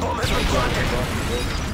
bomb has been!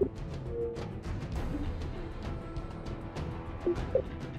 Thank you.